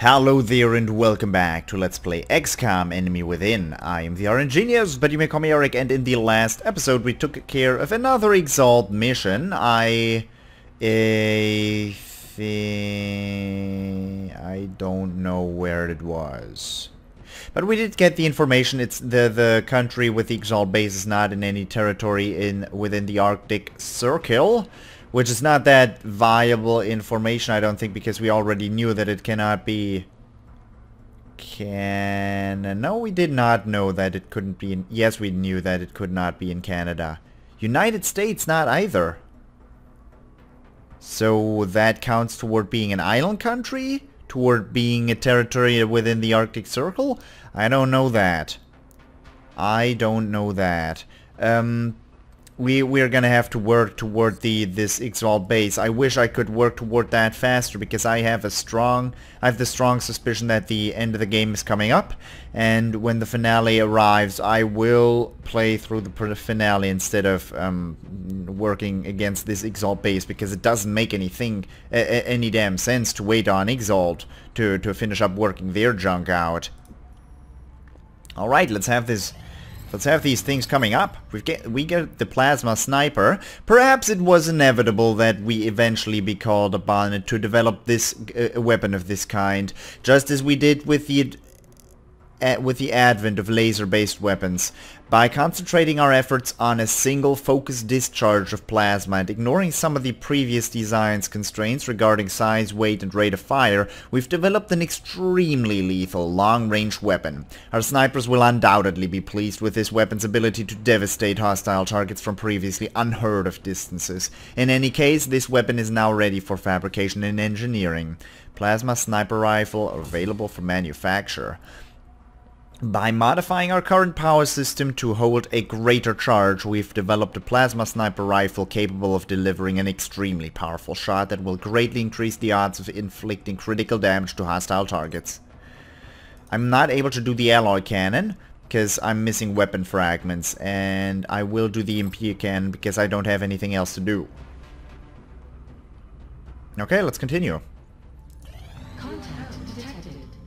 Hello there and welcome back to Let's Play XCOM Enemy Within. I am the RNGenius, but you may call me Eric, and in the last episode we took care of another Exalt mission. I... I think... I don't know where it was. But we did get the information. It's the the country with the Exalt base is not in any territory in within the Arctic Circle which is not that viable information, I don't think, because we already knew that it cannot be... Can... No, we did not know that it couldn't be in... Yes, we knew that it could not be in Canada. United States, not either. So that counts toward being an island country? Toward being a territory within the Arctic Circle? I don't know that. I don't know that. Um, we we're gonna have to work toward the this Exalt base. I wish I could work toward that faster because I have a strong I have the strong suspicion that the end of the game is coming up and when the finale arrives I will play through the finale instead of um, working against this Exalt base because it doesn't make anything any damn sense to wait on Exalt to to finish up working their junk out. Alright, let's have this Let's have these things coming up. We get we get the plasma sniper. Perhaps it was inevitable that we eventually be called upon to develop this uh, weapon of this kind, just as we did with the with the advent of laser-based weapons. By concentrating our efforts on a single focused discharge of plasma and ignoring some of the previous design's constraints regarding size, weight and rate of fire, we've developed an extremely lethal long-range weapon. Our snipers will undoubtedly be pleased with this weapon's ability to devastate hostile targets from previously unheard of distances. In any case, this weapon is now ready for fabrication and engineering. Plasma sniper rifle available for manufacture. By modifying our current power system to hold a greater charge, we've developed a plasma sniper rifle capable of delivering an extremely powerful shot that will greatly increase the odds of inflicting critical damage to hostile targets. I'm not able to do the alloy cannon because I'm missing weapon fragments and I will do the MP cannon because I don't have anything else to do. Okay, let's continue.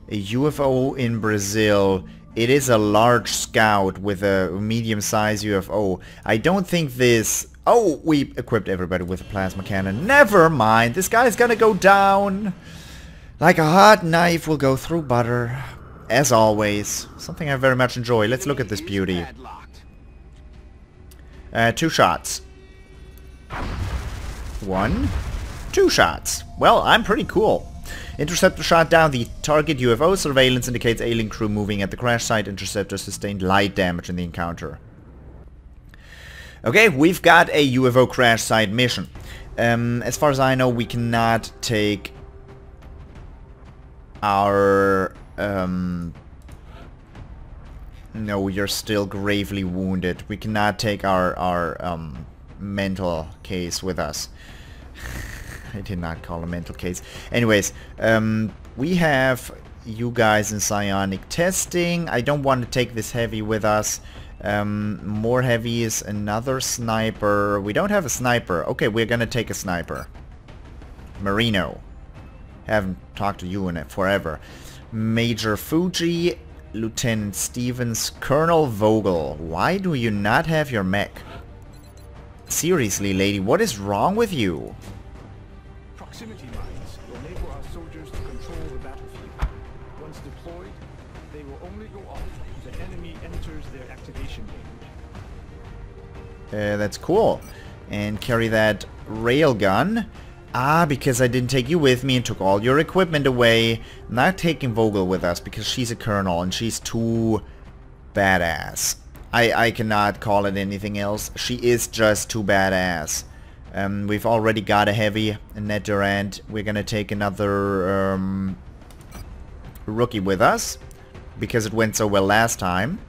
A UFO in Brazil it is a large scout with a medium-sized UFO. I don't think this... Oh, we equipped everybody with a plasma cannon. Never mind. This guy's gonna go down. Like a hot knife will go through butter. As always. Something I very much enjoy. Let's look at this beauty. Uh, two shots. One. Two shots. Well, I'm pretty cool. Interceptor shot down the target UFO. Surveillance indicates alien crew moving at the crash site. Interceptor sustained light damage in the encounter. Okay, we've got a UFO crash site mission. Um, as far as I know, we cannot take our... Um, no, you're still gravely wounded. We cannot take our, our um, mental case with us. I did not call a mental case. Anyways, um, we have you guys in psionic testing. I don't want to take this heavy with us. Um, more heavy is another sniper. We don't have a sniper. Okay, we're gonna take a sniper. Marino. Haven't talked to you in it forever. Major Fuji, Lieutenant Stevens, Colonel Vogel. Why do you not have your mech? Seriously, lady, what is wrong with you? Proximity mines will enable our soldiers to control the battlefield. Once deployed, they will only go off if the enemy enters their activation range. Uh, that's cool. And carry that railgun. Ah, because I didn't take you with me and took all your equipment away. not taking Vogel with us because she's a colonel and she's too badass. I, I cannot call it anything else. She is just too badass. Um, we've already got a heavy Ned Durand. We're gonna take another um, rookie with us because it went so well last time.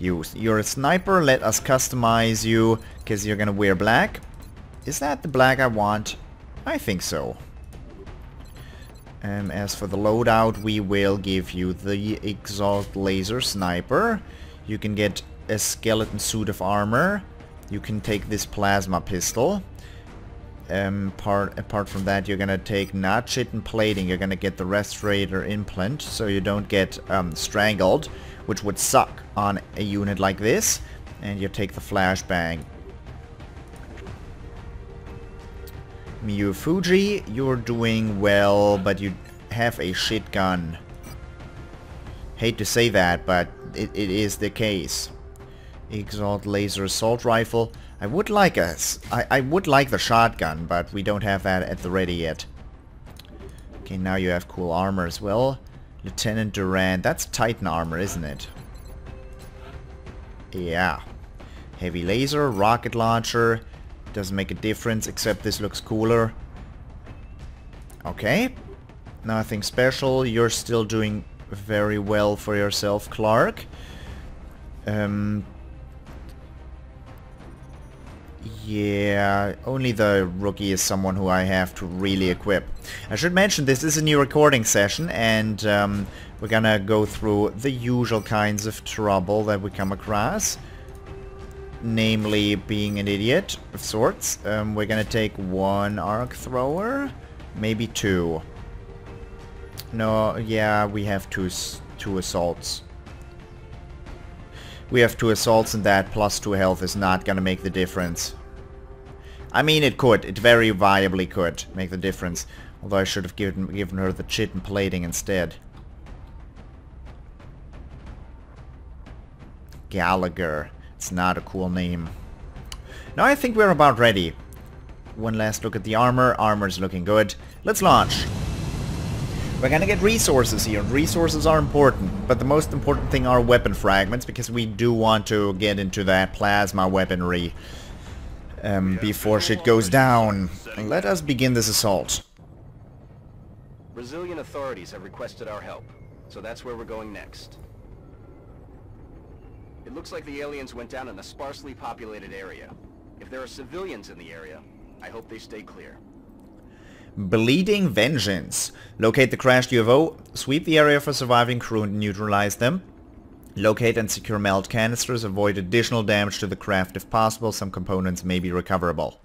You, you're a sniper. Let us customize you because you're gonna wear black. Is that the black I want? I think so. And as for the loadout, we will give you the Exalt Laser Sniper. You can get a skeleton suit of armor. You can take this plasma pistol. Um, part apart from that, you're gonna take not and plating. You're gonna get the restorator implant, so you don't get um, strangled, which would suck on a unit like this. And you take the flashbang. Miyu Fuji, you're doing well, but you have a shit gun. Hate to say that, but it, it is the case. Exalt laser assault rifle. I would like a, I, I would like the shotgun, but we don't have that at the ready yet. Okay, now you have cool armor as well. Lieutenant Durand. That's Titan armor, isn't it? Yeah. Heavy laser, rocket launcher. Doesn't make a difference, except this looks cooler. Okay. Nothing special. You're still doing very well for yourself, Clark. Um, yeah, only the rookie is someone who I have to really equip. I should mention this is a new recording session and um, we're gonna go through the usual kinds of trouble that we come across. Namely, being an idiot of sorts. Um, we're gonna take one arc thrower, maybe two. No, yeah, we have two, two assaults. We have two assaults and that plus two health is not gonna make the difference. I mean it could, it very viably could make the difference. Although I should have given, given her the chitin plating instead. Gallagher. It's not a cool name. Now I think we're about ready. One last look at the armor. Armor's looking good. Let's launch. We're gonna get resources here. Resources are important, but the most important thing are weapon fragments because we do want to get into that plasma weaponry um, before shit goes down. Let us begin this assault. Brazilian authorities have requested our help, so that's where we're going next. It looks like the aliens went down in a sparsely populated area. If there are civilians in the area, I hope they stay clear. Bleeding Vengeance. Locate the crashed UFO, sweep the area for surviving crew and neutralize them. Locate and secure meld canisters, avoid additional damage to the craft if possible, some components may be recoverable.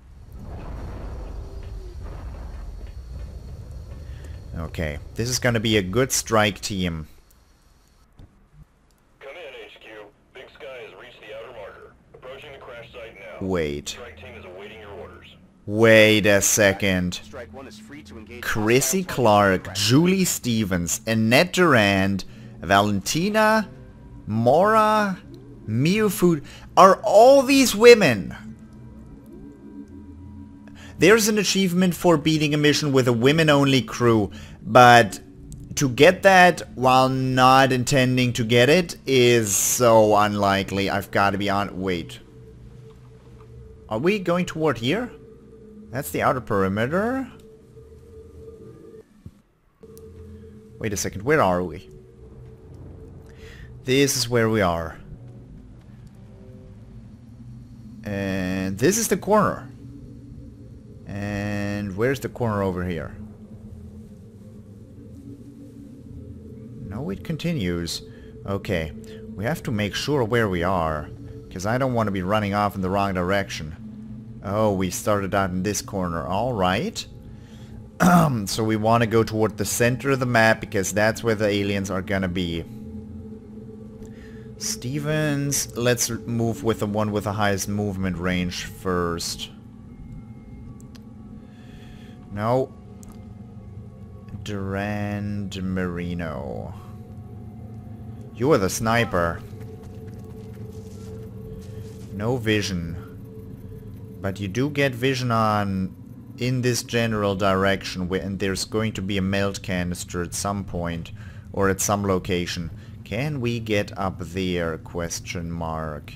Okay, this is gonna be a good strike team. Come in, HQ. Big Sky has reached the outer marker. Approaching the crash site now. Wait. Strike team is awaiting your orders. Wait a second. Strike one is free to engage Chrissy Clark. Julie Stevens, Annette Durand, Valentina, Mora, Miyu Fuji. Are all these women? There's an achievement for beating a mission with a women-only crew, but to get that while not intending to get it is so unlikely. I've got to be on... Wait. Are we going toward here? That's the outer perimeter. Wait a second, where are we? This is where we are. And this is the corner. And where's the corner over here? No, it continues. Okay, we have to make sure where we are. Because I don't want to be running off in the wrong direction. Oh, we started out in this corner. Alright. so we want to go toward the center of the map because that's where the aliens are gonna be. Stevens, let's move with the one with the highest movement range first. No. Durand Marino. You are the sniper. No vision. But you do get vision on in this general direction and there's going to be a meld canister at some point or at some location. Can we get up there? Question mark.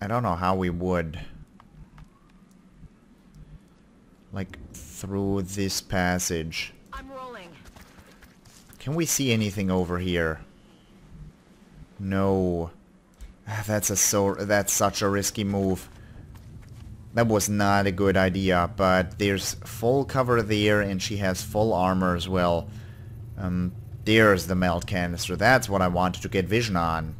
I don't know how we would. Like through this passage. I'm rolling. Can we see anything over here? No. Ah, That's a so that's such a risky move. That was not a good idea, but there's full cover there and she has full armor as well. Um, there's the meld canister. That's what I wanted to get vision on.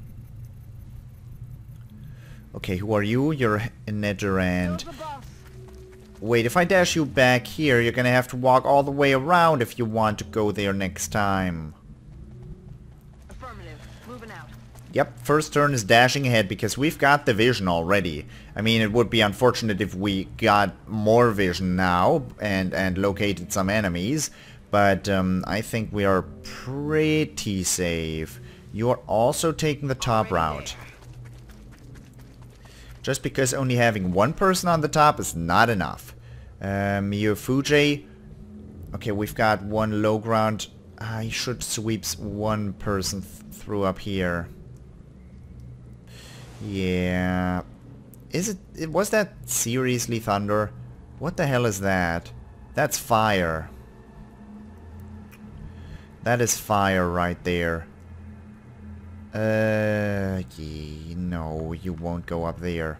Okay, who are you? You're Annette Durand. Wait, if I dash you back here, you're gonna have to walk all the way around if you want to go there next time. Affirmative. Moving out. Yep, first turn is dashing ahead because we've got the vision already. I mean, it would be unfortunate if we got more vision now and, and located some enemies, but um, I think we are pretty safe. You're also taking the top route. Just because only having one person on the top is not enough. Um, Fuji. Okay, we've got one low ground. I should sweeps one person th through up here. Yeah. Is it, it... Was that seriously thunder? What the hell is that? That's fire. That is fire right there. Uh, yeah, no, you won't go up there.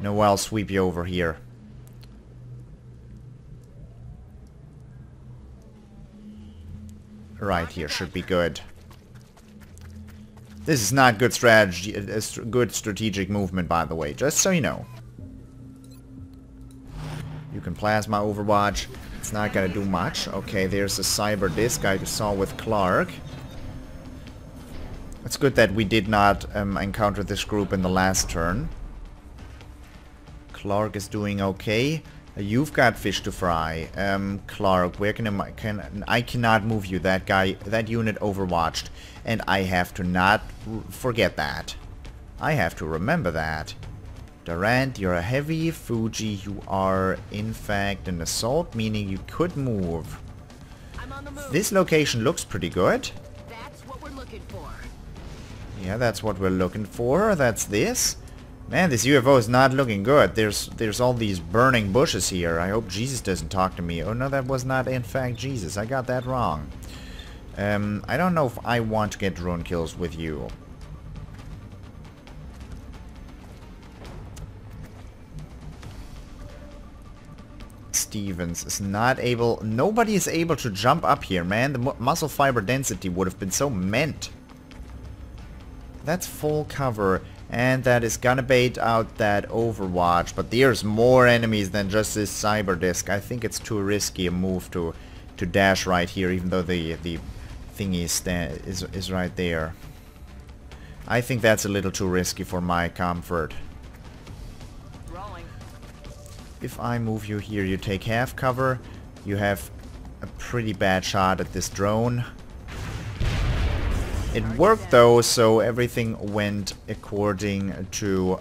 No, I'll sweep you over here. Right here should be good. This is not good strategy, a good strategic movement, by the way, just so you know. You can plasma overwatch. It's not gonna do much. Okay, there's a cyber disc I saw with Clark. It's good that we did not um, encounter this group in the last turn. Clark is doing okay. Uh, you've got fish to fry. Um, Clark, where can I, can I cannot move you. That guy, that unit overwatched, and I have to not forget that. I have to remember that. Durand, you're a heavy. Fuji, you are in fact an assault, meaning you could move. This location looks pretty good. That's what we're looking for. Yeah, that's what we're looking for. That's this. Man, this UFO is not looking good. There's there's all these burning bushes here. I hope Jesus doesn't talk to me. Oh no, that was not in fact Jesus. I got that wrong. Um, I don't know if I want to get drone kills with you. Stevens is not able... Nobody is able to jump up here, man. The mu muscle fiber density would have been so meant. That's full cover. And that is gonna bait out that Overwatch. But there's more enemies than just this Cyber Disc. I think it's too risky a move to to dash right here, even though the the thingy is, is, is right there. I think that's a little too risky for my comfort. If I move you here, you take half cover. You have a pretty bad shot at this drone. It worked though, so everything went according to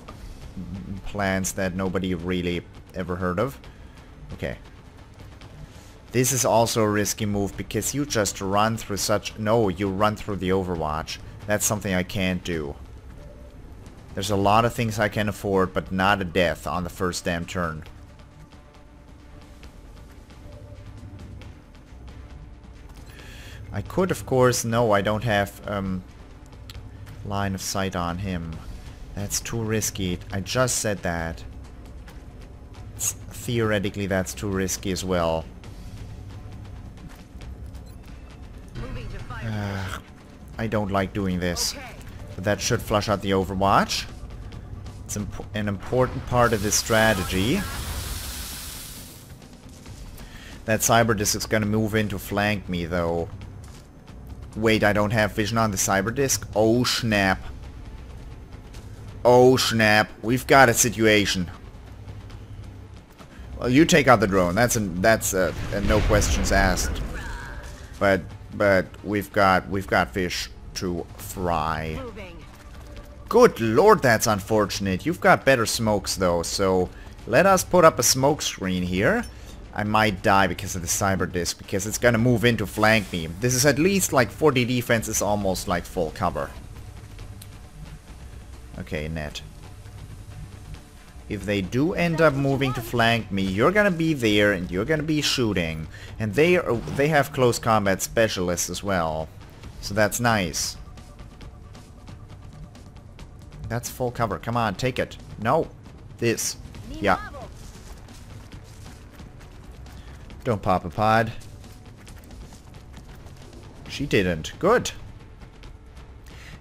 plans that nobody really ever heard of. Okay. This is also a risky move because you just run through such... No, you run through the Overwatch. That's something I can't do. There's a lot of things I can afford, but not a death on the first damn turn. I could, of course... No, I don't have um, line of sight on him. That's too risky. I just said that. Theoretically, that's too risky as well. To. Uh, I don't like doing this. But that should flush out the Overwatch. It's imp an important part of this strategy. That Cyber Disc is gonna move in to flank me, though. Wait, I don't have vision on the Cyber Disc? Oh, snap. Oh, snap. We've got a situation. Well, you take out the drone. That's a, that's a, a no questions asked. But but we've got we've got fish to fry. Good lord, that's unfortunate. You've got better smokes though, so let us put up a smoke screen here. I might die because of the cyber disc, because it's gonna move in to flank me. This is at least like 40 defense is almost like full cover. Okay, net. If they do end up moving to flank me, you're gonna be there and you're gonna be shooting. And they are, they have close combat specialists as well. So that's nice. That's full cover. Come on, take it. No. This. Yeah. Don't pop a pod. She didn't. Good.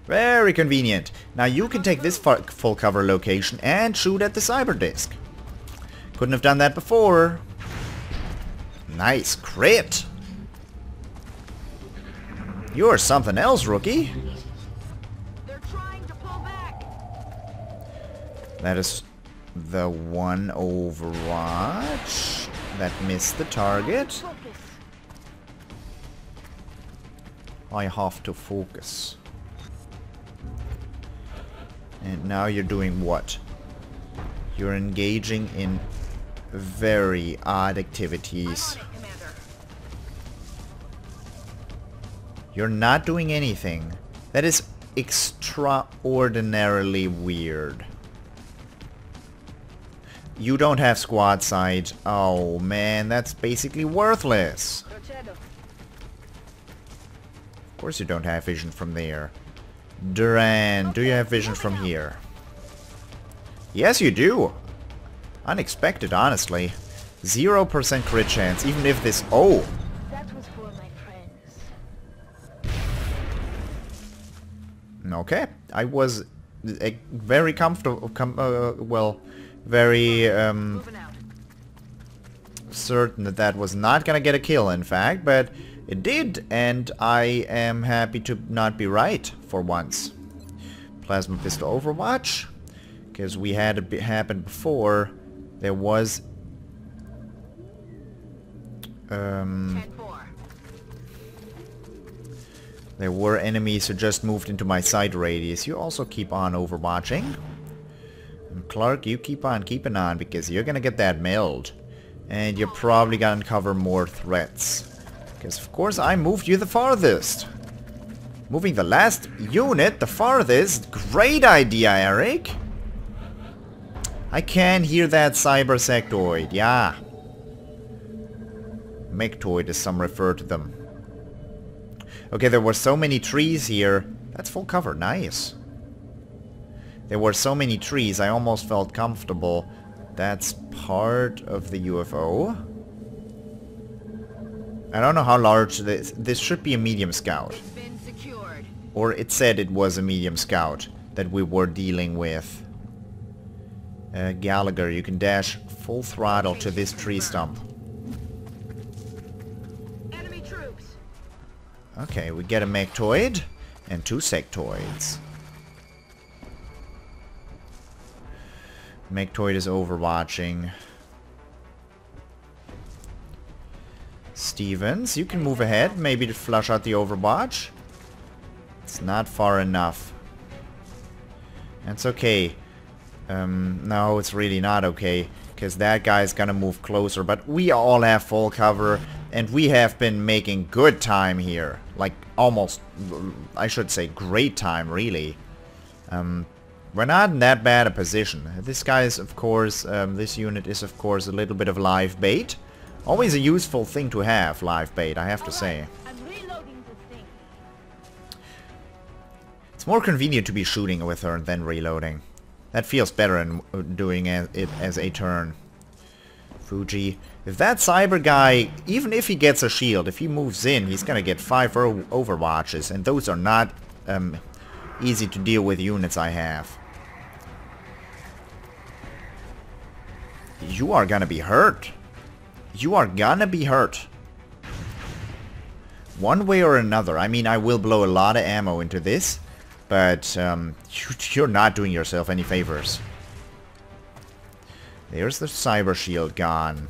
Very convenient. Now you can take this full cover location and shoot at the cyber disc. Couldn't have done that before. Nice crit. You're something else, rookie. They're trying to pull back. That is the one overwatch that missed the target. I have to focus. And now you're doing what? You're engaging in very odd activities. You're not doing anything. That is extraordinarily weird. You don't have squad sight. Oh man, that's basically worthless. Of course you don't have vision from there. Durand, do you have vision from here? Yes, you do. Unexpected, honestly. 0% crit chance, even if this... Oh! That was for my friends. Okay. I was uh, very comfortable... Com uh, well, very um, certain that that was not gonna get a kill, in fact, but it did, and I am happy to not be right for once. Plasma Pistol Overwatch, because we had it happen before. There was... Um, there were enemies who just moved into my sight radius. You also keep on overwatching. And Clark, you keep on keeping on because you're gonna get that milled. And you're probably gonna uncover more threats. Because of course I moved you the farthest. Moving the last unit the farthest. Great idea, Eric. I can hear that cyber sectoid, yeah. Mectoid as some refer to them. Okay, there were so many trees here. That's full cover, nice. There were so many trees, I almost felt comfortable. That's part of the UFO. I don't know how large this... This should be a medium scout. Or it said it was a medium scout that we were dealing with. Uh, Gallagher, you can dash full throttle to this tree stump. Okay, we get a mectoid and two sectoids. Mectoid is overwatching. Stevens, you can move ahead, maybe to flush out the overwatch. It's not far enough. That's okay. Um, no, it's really not okay. Because that guy's gonna move closer. But we all have full cover. And we have been making good time here. Like, almost, I should say great time, really. Um, we're not in that bad a position. This guy is, of course, um, this unit is, of course, a little bit of live bait. Always a useful thing to have, live bait, I have to say. I'm reloading the thing. It's more convenient to be shooting with her than reloading. That feels better than uh, doing it as a turn. Fuji. If that cyber guy, even if he gets a shield, if he moves in, he's gonna get 5 o- overwatches, and those are not um, easy to deal with units I have. You are gonna be hurt. You are gonna be hurt. One way or another. I mean, I will blow a lot of ammo into this, but um, you, you're not doing yourself any favors. There's the cyber shield gone.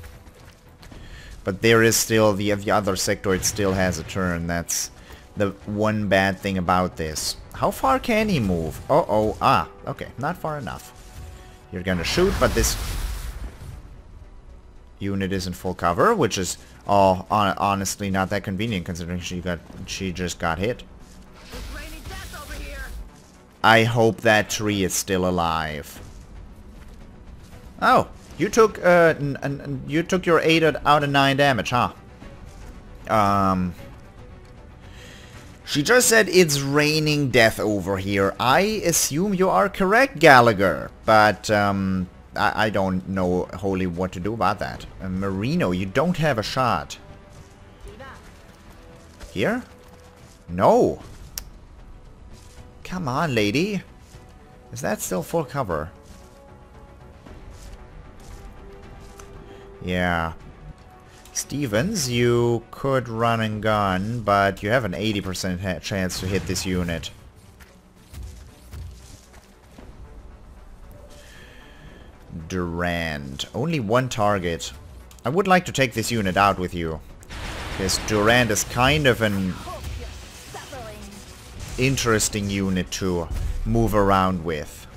But there is still, the, the other sectoid still has a turn. That's the one bad thing about this. How far can he move? Uh-oh. Ah, okay. Not far enough. You're gonna shoot, but this unit is in full cover, which is oh, hon honestly not that convenient considering she got she just got hit. I hope that tree is still alive. Oh, you took uh, you took your eight out out of nine damage, huh? Um. She just said it's raining death over here. I assume you are correct, Gallagher, but um, I, I don't know wholly what to do about that. Uh, Marino, you don't have a shot. Here? No. Come on, lady. Is that still full cover? Yeah. Stevens, you could run and gun, but you have an 80% chance to hit this unit. Durand. Only one target. I would like to take this unit out with you. Because Durand is kind of an interesting unit to move around with.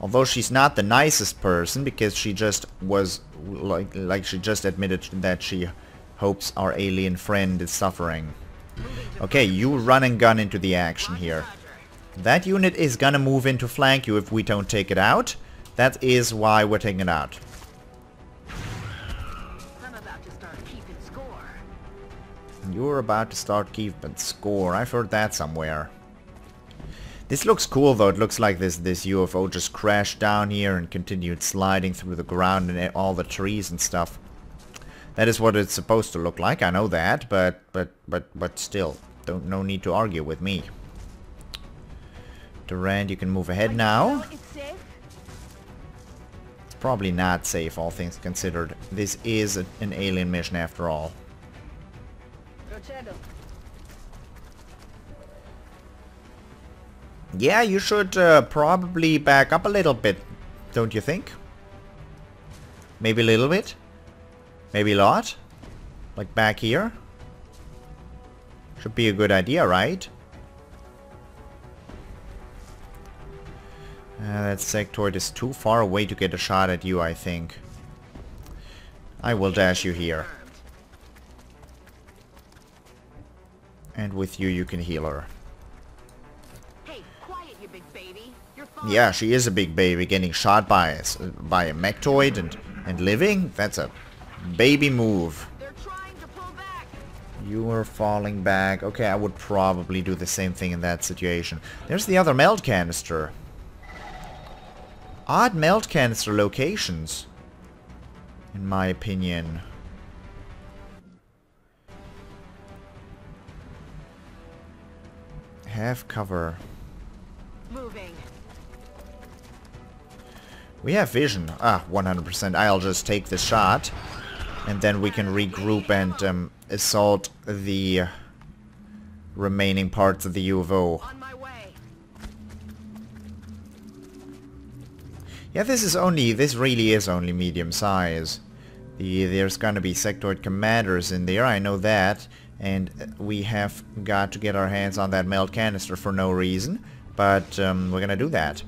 Although she's not the nicest person because she just was like like she just admitted that she hopes our alien friend is suffering. Okay, you run and gun into the action here. That unit is gonna move in to flank you if we don't take it out. That is why we're taking it out. I'm about to start keeping score. You're about to start keeping score. I've heard that somewhere. This looks cool though. It looks like this this UFO just crashed down here and continued sliding through the ground and all the trees and stuff. That is what it's supposed to look like. I know that, but but but but still, don't no need to argue with me. Durand, you can move ahead now. Probably not safe, all things considered. This is a, an alien mission after all. Yeah, you should uh, probably back up a little bit, don't you think? Maybe a little bit? Maybe a lot? Like back here? Should be a good idea, right? Uh, that sectoid is too far away to get a shot at you, I think. I will dash you here. And with you, you can heal her. Hey, quiet, you big baby. You're. Yeah, she is a big baby getting shot by a, by a mectoid and, and living. That's a baby move. They're trying to pull back. You are falling back. Okay, I would probably do the same thing in that situation. There's the other meld canister. Odd meld canister locations. In my opinion. Have cover. Moving. We have vision. Ah, 100%. I'll just take the shot. And then we can regroup and um, assault the remaining parts of the UFO. Yeah, this is only, this really is only medium size. The, there's gonna be sectoid commanders in there, I know that. And uh, we have got to get our hands on that meld canister for no reason. But um, we're gonna do that.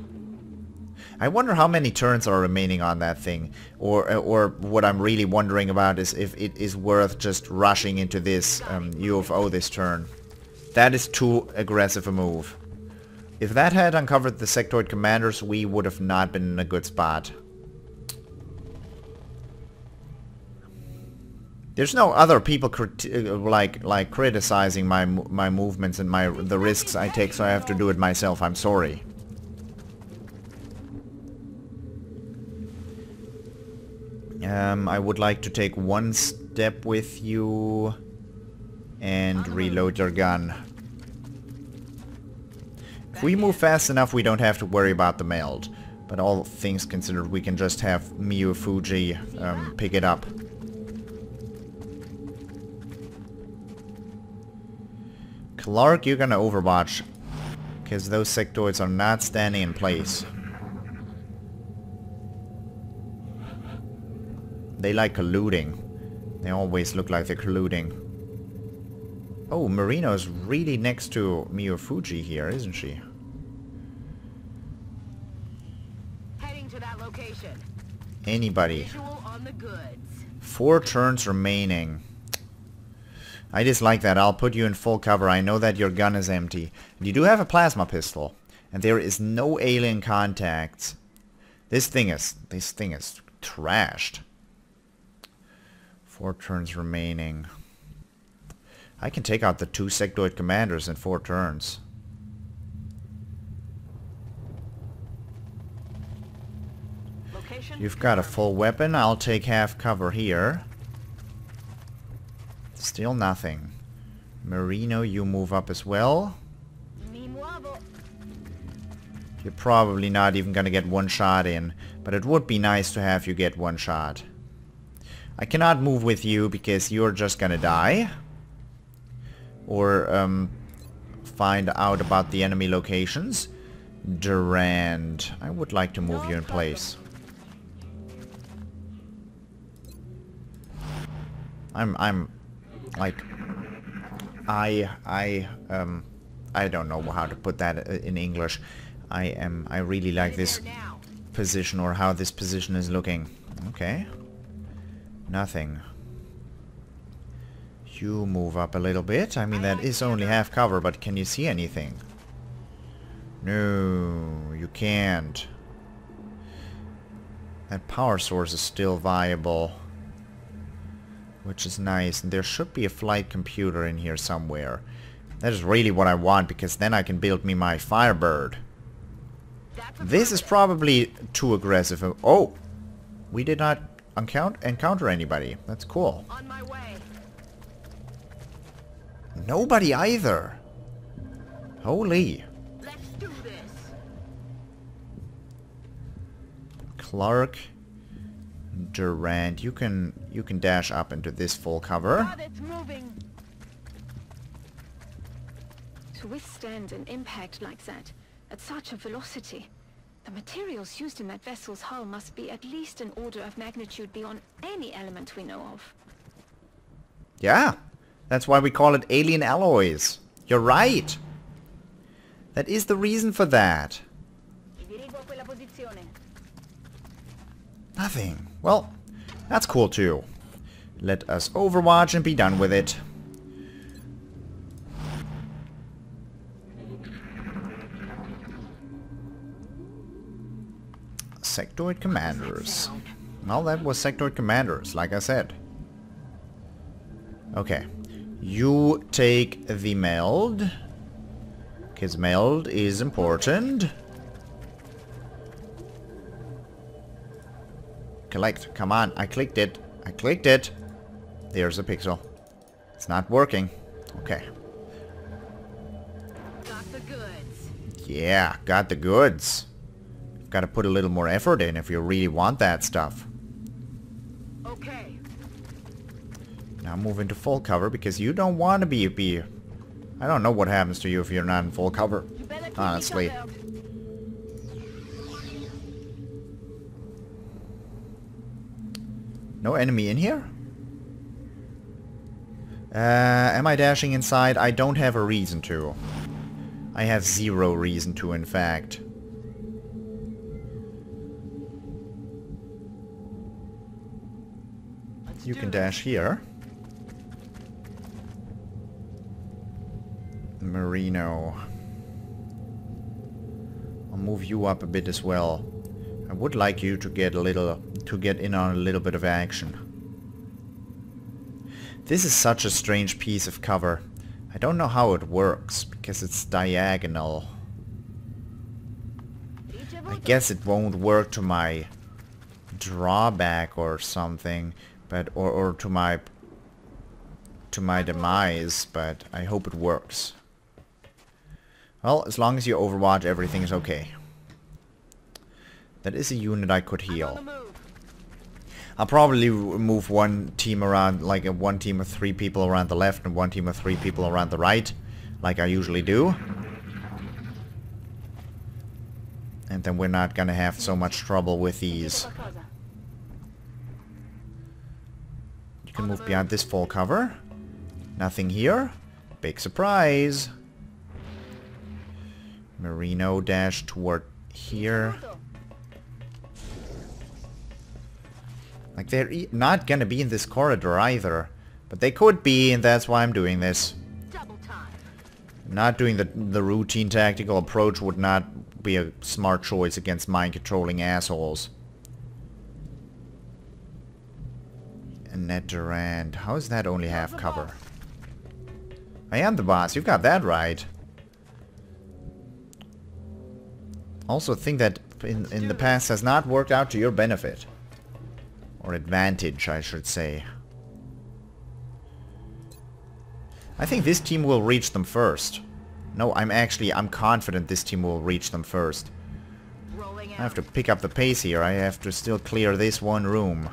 I wonder how many turns are remaining on that thing. Or, or what I'm really wondering about is if it is worth just rushing into this um, UFO this turn. That is too aggressive a move. If that had uncovered the sectoid commanders, we would have not been in a good spot. There's no other people uh, like like criticizing my my movements and my the risks I take, so I have to do it myself. I'm sorry. Um, I would like to take one step with you and reload your gun. If we move fast enough, we don't have to worry about the meld. But all things considered, we can just have Miyu Fuji um, pick it up. Clark, you're gonna overwatch. Because those sectoids are not standing in place. They like colluding. They always look like they're colluding. Oh, Marino's really next to Miyu Fuji here, isn't she? Heading to that location. Anybody. Visual on the goods. Four turns remaining. I dislike that. I'll put you in full cover. I know that your gun is empty. You do have a plasma pistol. And there is no alien contacts. This thing is... This thing is trashed. Four turns remaining. I can take out the two sectoid commanders in four turns. Location. You've got a full weapon. I'll take half cover here. Still nothing. Marino, you move up as well. You're probably not even gonna get one shot in. But it would be nice to have you get one shot. I cannot move with you because you're just gonna die. Or um, find out about the enemy locations. Durand. I would like to move you in place. I'm I'm like I I um I don't know how to put that uh, in English. I am I really like this position or how this position is looking. Okay. Nothing. You move up a little bit. I mean, that is only half cover, but can you see anything? No, you can't. That power source is still viable. Which is nice. And there should be a flight computer in here somewhere. That is really what I want, because then I can build me my Firebird. This is probably too aggressive. Oh! We did not encounter anybody. That's cool. on my way. Nobody either. Holy. Let's do this. Clark Durand. You can you can dash up into this full cover. God. To withstand an impact like that, at such a velocity, the materials used in that vessel's hull must be at least an order of magnitude beyond any element we know of. Yeah. That's why we call it alien alloys. You're right. That is the reason for that. Nothing. Well, that's cool too. Let us overwatch and be done with it. Sectoid Commanders. Well, that was Sectoid Commanders, like I said. Okay. You take the meld. Because meld is important. Collect. Come on. I clicked it. I clicked it. There's a pixel. It's not working. Okay. Got the goods. Yeah, got the goods. Got to put a little more effort in if you really want that stuff. Okay. Now move into full cover because you don't want to be a be. I don't know what happens to you if you're not in full cover. You better keep Honestly. No enemy in here? Uh, am I dashing inside? I don't have a reason to. I have zero reason to, in fact. Let's You can dash here. Marino. I'll move you up a bit as well. I would like you to get a little to get in on a little bit of action. This is such a strange piece of cover. I don't know how it works because it's diagonal. I guess it won't work to my drawback or something, but or or to my to my demise, but I hope it works. Well, as long as you overwatch, everything is okay. That is a unit I could heal. I'll probably move one team around, like a one team of three people around the left and one team of three people around the right, like I usually do. And then we're not gonna have so much trouble with these. You can move beyond this full cover. Nothing here. Big surprise. Marino dash toward here. Like they're e not gonna be in this corridor either. But they could be and that's why I'm doing this. Not doing the, the routine tactical approach would not be a smart choice against mind controlling assholes. Annette Durand. How is that only half cover? I am the boss. You've got that right. Also think that in, in the past has not worked out to your benefit. Or advantage, I should say. I think this team will reach them first. No, I'm actually, I'm confident this team will reach them first. I have to pick up the pace here. I have to still clear this one room.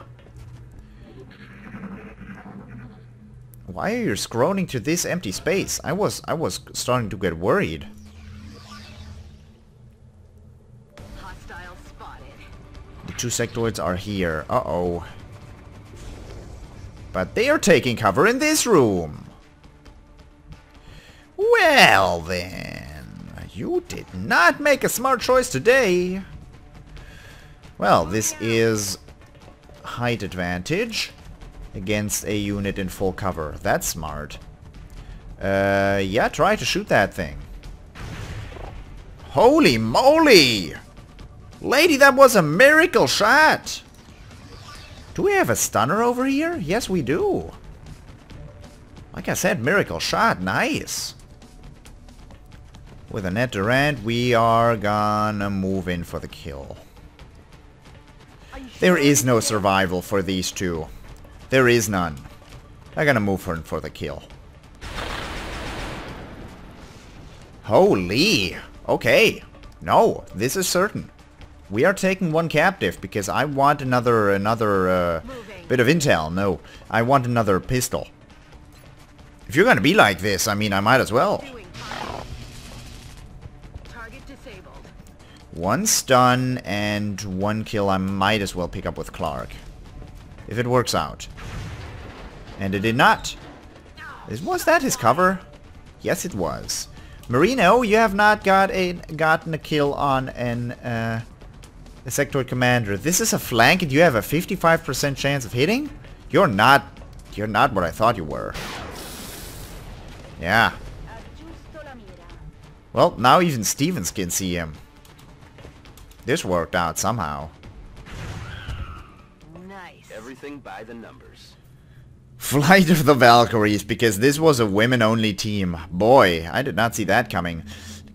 Why are you scrolling to this empty space? I was I was starting to get worried. Two sectoids are here. Uh-oh. But they are taking cover in this room. Well then, you did not make a smart choice today. Well, this is height advantage against a unit in full cover. That's smart. Uh, yeah, try to shoot that thing. Holy moly! Lady, that was a miracle shot! Do we have a stunner over here? Yes, we do. Like I said, miracle shot. Nice. With a net Durand, we are gonna move in for the kill. There is no survival for these two. There is none. I'm gonna move in for the kill. Holy! Okay. No, this is certain. We are taking one captive because I want another another uh, bit of intel. No, I want another pistol. If you're gonna be like this, I mean, I might as well. One stun and one kill I might as well pick up with Clark. If it works out. And it did not. Was that his cover? Yes, it was. Marino, you have not got a gotten a kill on an uh, a sectoid commander. This is a flank and you have a 55% chance of hitting? You're not you're not what I thought you were. Yeah. Adjusto la mira. Well, now even Stevens can see him. This worked out somehow. Nice. Everything by the numbers. Flight of the Valkyries, because this was a women-only team. Boy, I did not see that coming.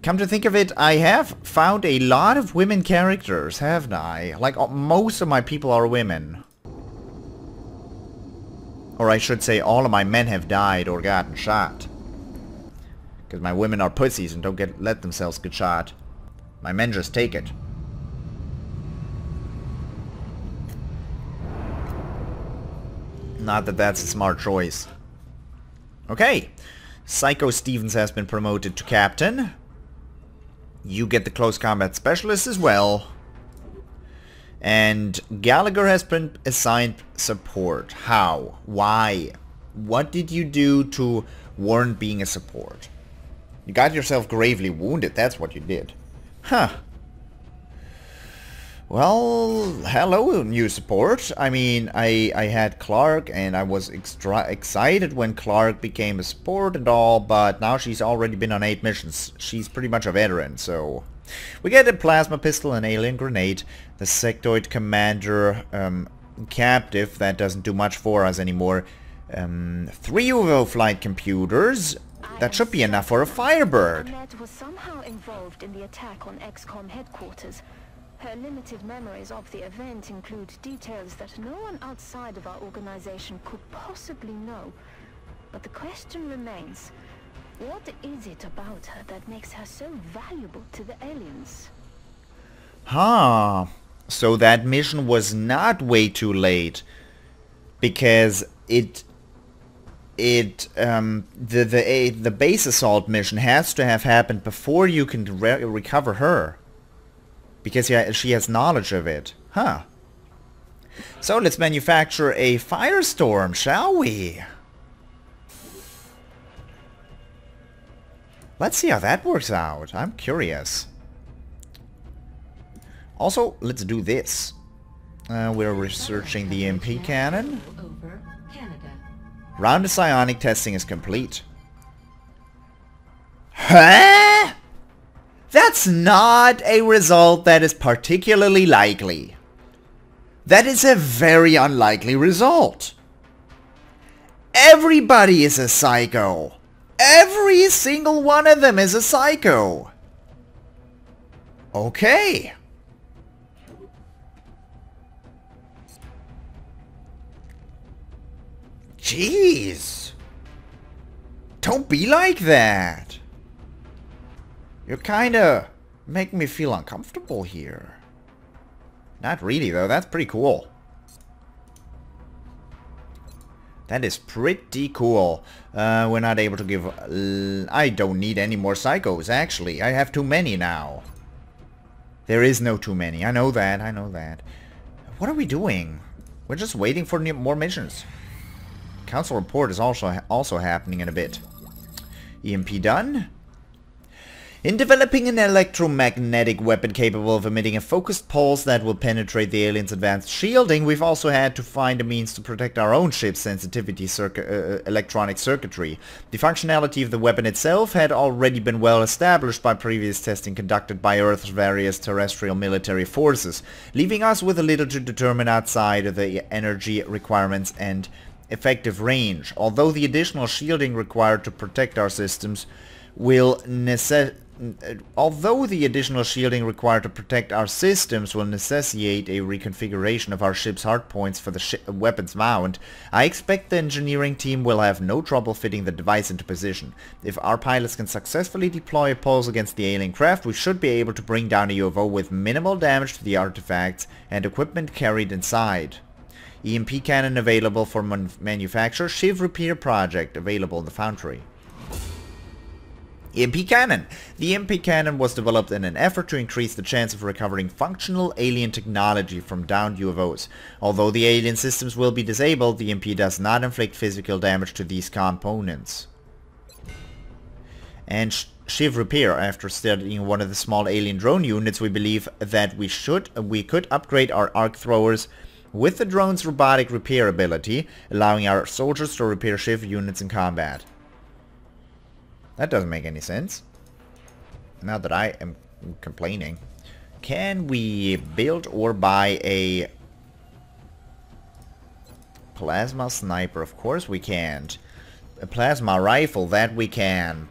Come to think of it, I have found a lot of women characters, haven't I? Like, uh, most of my people are women. Or I should say, all of my men have died or gotten shot. Because my women are pussies and don't get let themselves get shot. My men just take it. Not that that's a smart choice. Okay. Psycho Stevens has been promoted to captain. You get the close combat specialist as well. And Gallagher has been assigned support. How? Why? What did you do to warrant being a support? You got yourself gravely wounded, that's what you did. Huh. Well, hello, new support. I mean, I I had Clark, and I was extra excited when Clark became a support and all, but now she's already been on eight missions. She's pretty much a veteran, so... We get a plasma pistol, an alien grenade, the sectoid commander um, captive, that doesn't do much for us anymore. Um, three UFO flight computers, that should be enough for a Firebird. Was somehow involved in the attack on XCOM headquarters. Her limited memories of the event include details that no one outside of our organization could possibly know. But the question remains, what is it about her that makes her so valuable to the aliens? Huh. So that mission was not way too late. Because it it um the the the base assault mission has to have happened before you can re recover her. Because she has knowledge of it. Huh. So let's manufacture a firestorm, shall we? Let's see how that works out. I'm curious. Also, let's do this. Uh, we're researching the EMP cannon. Round of psionic testing is complete. Huh? That's not a result that is particularly likely. That is a very unlikely result. Everybody is a psycho. Every single one of them is a psycho. Okay. Jeez. Don't be like that. You're kinda making me feel uncomfortable here. Not really, though. That's pretty cool. That is pretty cool. Uh, we're not able to give... I don't need any more psychos, actually. I have too many now. There is no too many. I know that. I know that. What are we doing? We're just waiting for more missions. Council report is also ha also happening in a bit. EMP done. In developing an electromagnetic weapon capable of emitting a focused pulse that will penetrate the alien's advanced shielding, we've also had to find a means to protect our own ship's sensitivity circu uh, uh, electronic circuitry. The functionality of the weapon itself had already been well established by previous testing conducted by Earth's various terrestrial military forces, leaving us with a little to determine outside of the energy requirements and effective range, although the additional shielding required to protect our systems will necessitate Uh, although the additional shielding required to protect our systems will necessitate a reconfiguration of our ship's hardpoints for the weapon's mount, I expect the engineering team will have no trouble fitting the device into position. If our pilots can successfully deploy a pulse against the alien craft, we should be able to bring down a UFO with minimal damage to the artifacts and equipment carried inside. EMP cannon available for manufacture, Shiv repair project available in the foundry. EMP Cannon. The EMP Cannon was developed in an effort to increase the chance of recovering functional alien technology from downed UFOs. Although the alien systems will be disabled, the EMP does not inflict physical damage to these components. And Shiv Repair. After studying one of the small alien drone units, we believe that we should we could upgrade our arc throwers with the drone's robotic repair ability, allowing our soldiers to repair Shiv units in combat. That doesn't make any sense. Now that I am complaining. Can we build or buy a plasma sniper? Of course we can't. A plasma rifle, that we can.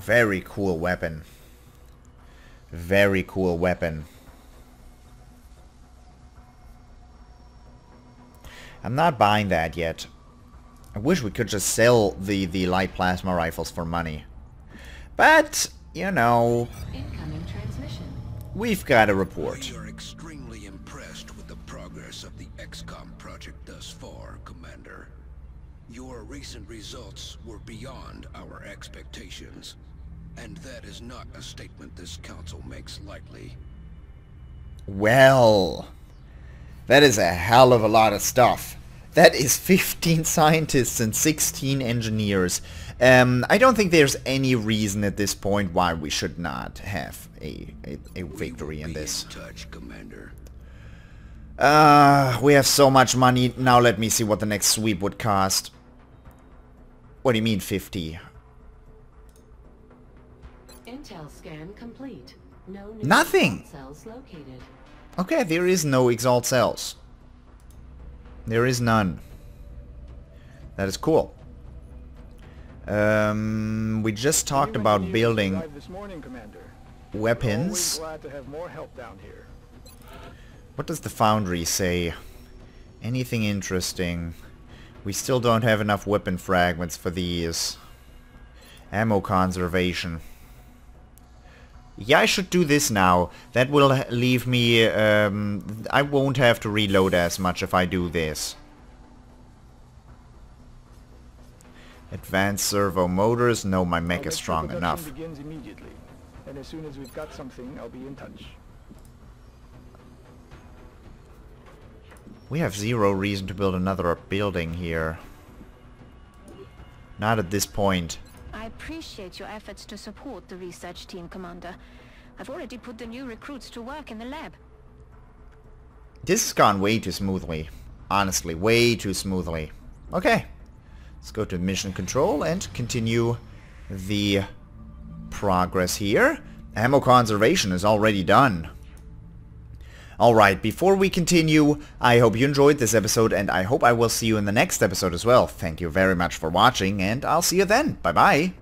Very cool weapon. Very cool weapon. I'm not buying that yet. I wish we could just sell the, the light plasma rifles for money. But, you know, we've got a report. We are extremely impressed with the progress of the XCOM project thus far, Commander. Your recent results were beyond our expectations. And that is not a statement this council makes lightly. Well, that is a hell of a lot of stuff. That is 15 scientists and 16 engineers. Um, I don't think there's any reason at this point why we should not have a, a, a victory in this. In touch, Commander. Uh, we have so much money. Now let me see what the next sweep would cost. What do you mean 50? Intel scan complete. No Nothing. cells located. Okay, there is no exalt cells. There is none. That is cool. Um, we just talked about building morning, weapons. What does the foundry say? Anything interesting? We still don't have enough weapon fragments for these. Ammo conservation. Yeah, I should do this now. That will leave me... Um, I won't have to reload as much if I do this. Advanced servo motors. No, my mech is strong enough. Begins immediately. And as soon as we've got something, I'll be in touch. We have zero reason to build another building here. Not at this point. Appreciate your efforts to support the research team, Commander. I've already put the new recruits to work in the lab. This has gone way too smoothly. Honestly, way too smoothly. Okay. Let's go to mission control and continue the progress here. Ammo conservation is already done. Alright, before we continue, I hope you enjoyed this episode and I hope I will see you in the next episode as well. Thank you very much for watching and I'll see you then. Bye bye.